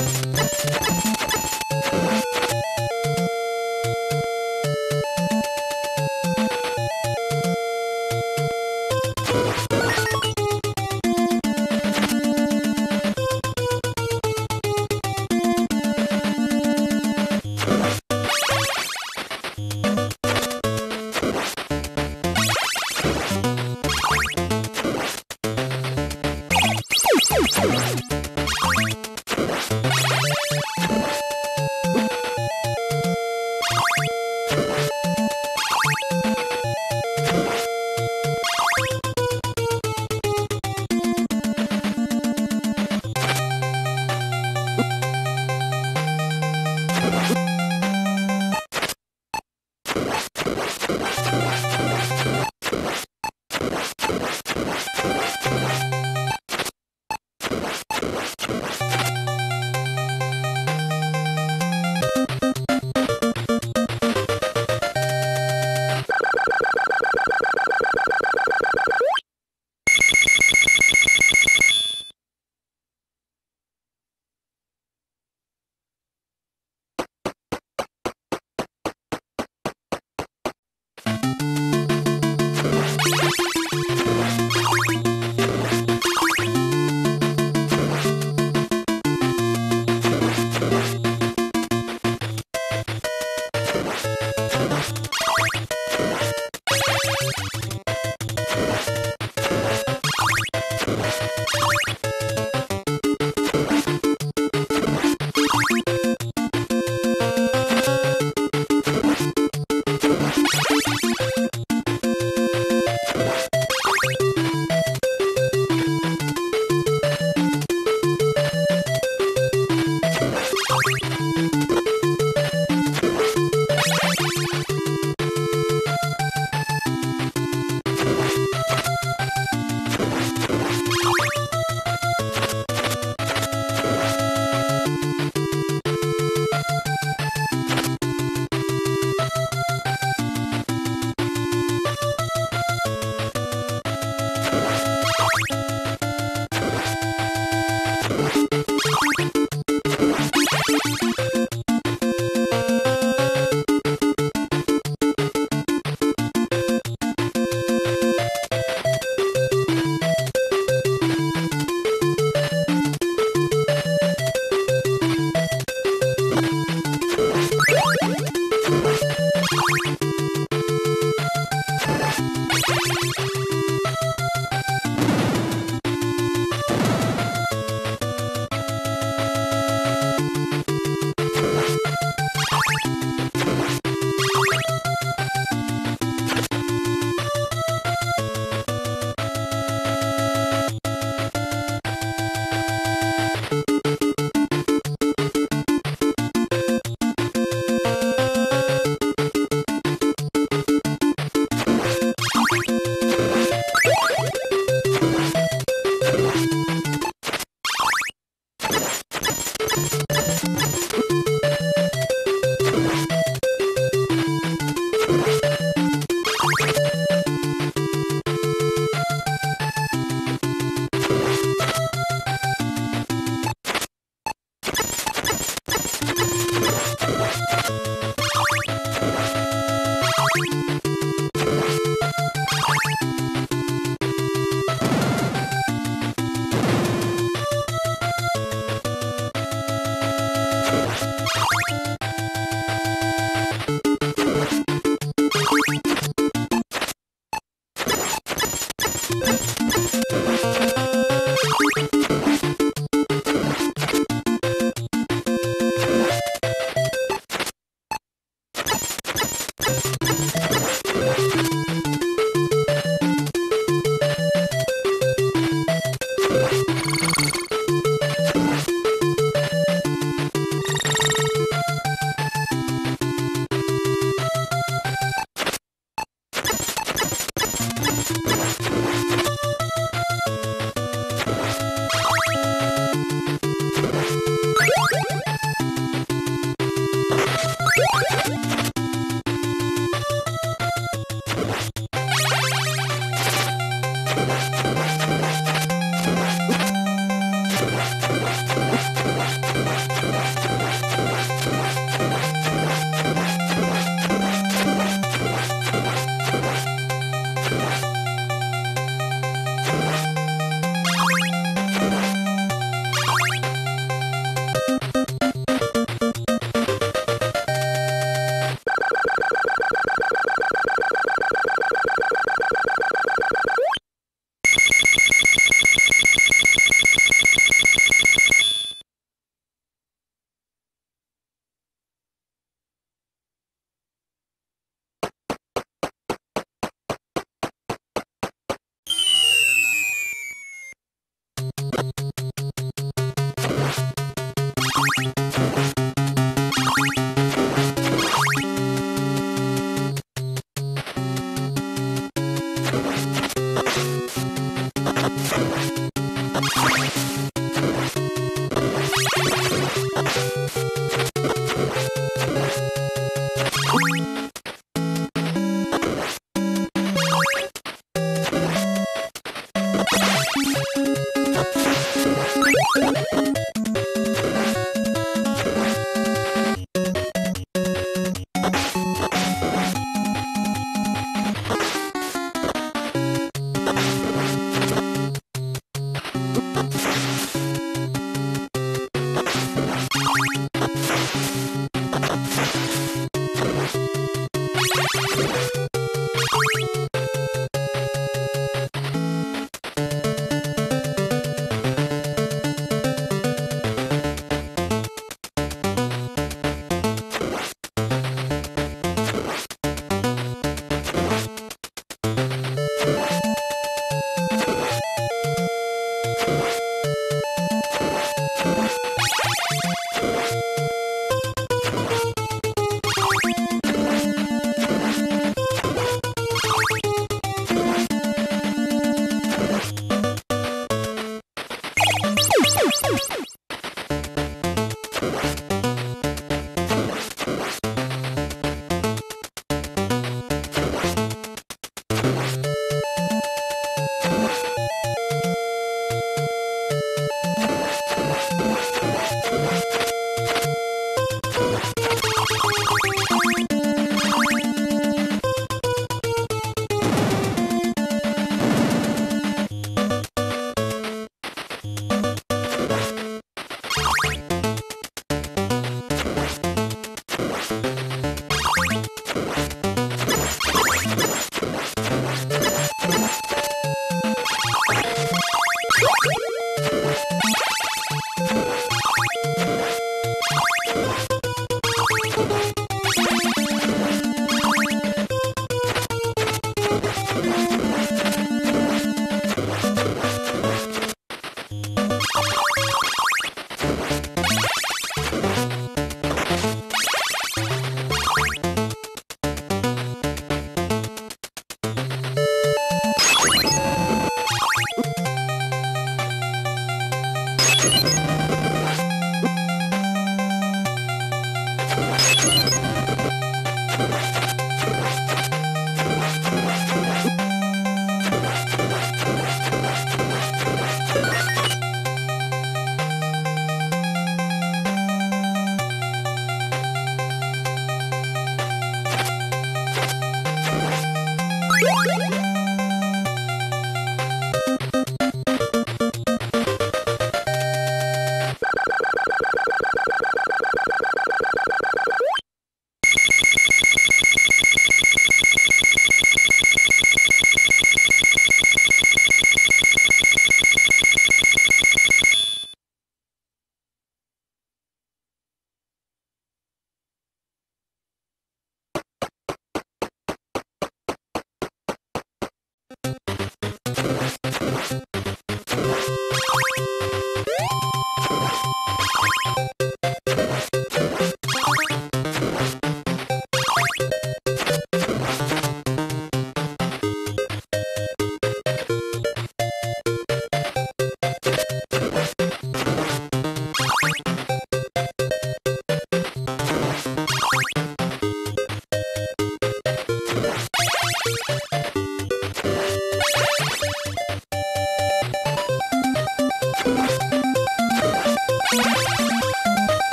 you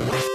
Yeah.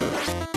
You